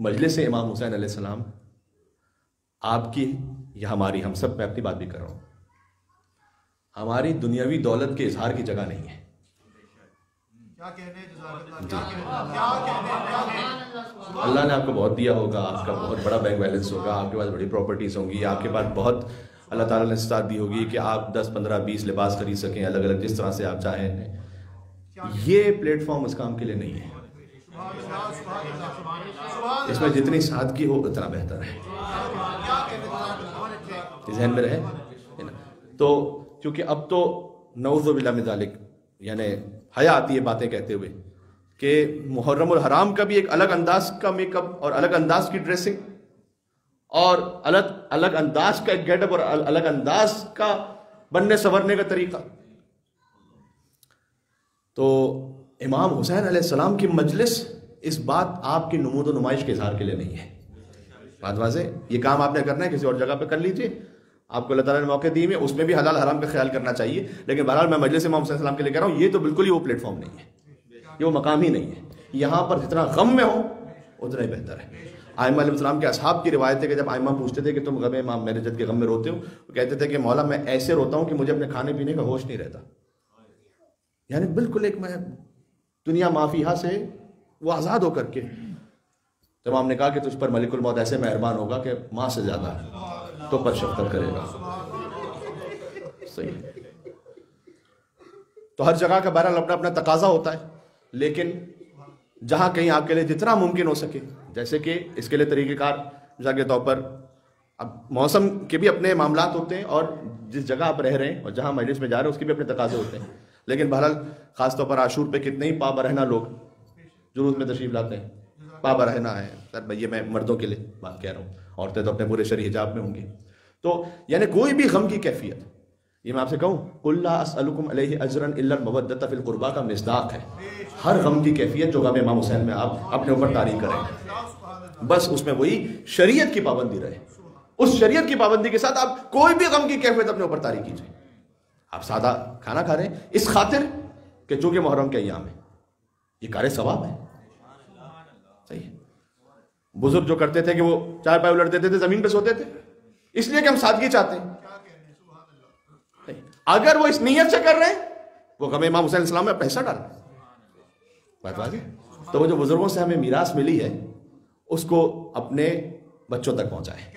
मजलिस इमाम हुसैन सलाम आपकी या हमारी हम सब मैं अपनी बात भी कर रहा हूँ। हमारी दुनियावी दौलत के इजहार की जगह नहीं है। अल्लाह? ने आपको बहुत दिया होगा आपका बहुत बड़ा बैंक बैलेंस होगा आपके पास बड़ी प्रॉपर्टीज़ होंगी आपके पास बहुत अल्लाह ताला ने साथ दी होगी कि आप 10 15 20 लिबास खरीद सकें अलग अलग जिस तरह से आप चाहें। ये प्लेटफॉर्म उस काम के लिए नहीं है। इसमें जितनी सादगी हो, उतना बेहतर है। जहन में रहे? तो क्योंकि अब तो नवज़बिल्ला मिजालिक यानी हया आती है बातें कहते हुए, कि मुहर्रम और हराम का भी एक अलग अंदाज का मेकअप और अलग अंदाज की ड्रेसिंग और अलग अलग अंदाज का एक गेटअप और अलग अंदाज का बनने संवरने का तरीका। तो इमाम हुसैन सलाम की मजलिस इस बात आपकी नमूद नुमाइश के इजहार के लिए नहीं है। बात वाजे ये काम आपने करना है, किसी और जगह पे कर लीजिए। आपको अल्लाह ताला ने मौके दिए में उसमें भी हलाल हराम का ख्याल करना चाहिए। लेकिन बहरहाल मैं मजलिस इमाम हुसैन के लिए कह रहा हूँ, ये तो बिल्कुल ही वो प्लेटफॉर्म नहीं है। ये वो मकाम ही नहीं है। यहाँ पर जितना गम में हो, उतना ही बेहतर है। आयम के असहाब की रिवायत है कि जब आयमा पूछते थे कि तुम गम इमाम, मेरे जद के गम में रोते हो तो कहते थे कि मौला, मैं ऐसे रोता हूँ कि मुझे अपने खाने पीने का होश नहीं रहता। यानी बिल्कुल एक मैं दुनिया माफिया से वो आज़ाद होकर के। जब हमने कहा कि तुझ पर मलिकुल मौत ऐसे मेहरबान होगा कि माँ से ज़्यादा तो पर शफकत करेगा। सही तो हर जगह का बहरहाल अपना अपना तकाजा होता है, लेकिन जहाँ कहीं आपके लिए जितना मुमकिन हो सके, जैसे कि इसके लिए तरीक़ेकार मिसाल के तौर पर, अब मौसम के भी अपने मामला होते हैं और जिस जगह आप रह रहे हैं और जहाँ मजलिस में जा रहे हैं, उसके भी अपने तकाजे होते हैं। लेकिन बहरहाल, ख़ासतौर पर आशूर पे कितने ही पाबा रहना लोग जुलूस में तशरीफ़ लाते हैं। पाबा रहना है। सर भैया मैं मर्दों के लिए बात कह रहा हूँ। औरतें तो अपने पूरे शरीर हिजाब में होंगी। तो यानी कोई भी गम की कैफियत, ये मैं आपसे कहूँ अजरन फिल कुर्बा का मिसदाक है। हर गम की कैफियत जो गम इमाम हुसैन में आप अपने ऊपर तारीख करें। बस उसमें वही शरीयत की पाबंदी रहे। उस शरीयत की पाबंदी के साथ आप कोई भी गम की कैफियत अपने ऊपर तारीख कीजिए। आप सादा खाना खा रहे हैं। इस खातिर कि चूँकि मुहर्रम के अयाम है। ये कार्य सवाब है। सही है। बुज़ुर्ग जो करते थे कि वो चार पाए उलट देते थे ज़मीन पे सोते थे। इसलिए कि हम सादगी चाहते हैं। अगर वो इस नीयत से कर रहे हैं, वो गमे इमाम हुसैन इस्लाम में पैसा डाल बात बात है? तो वो जो बुज़ुर्गों से हमें मीरास मिली है, उसको अपने बच्चों तक पहुंचाएँ।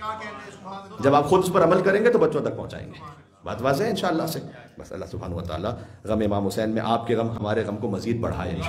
जब आप खुद उस पर अमल करेंगे तो बच्चों तक पहुंचाएँगे। बात वाजह है इंशाल्लाह से। बस अल्लाह सुबहान व ताला गम इमाम हुसैन में आपके गम, हमारे गम को मजीद बढ़ाए इन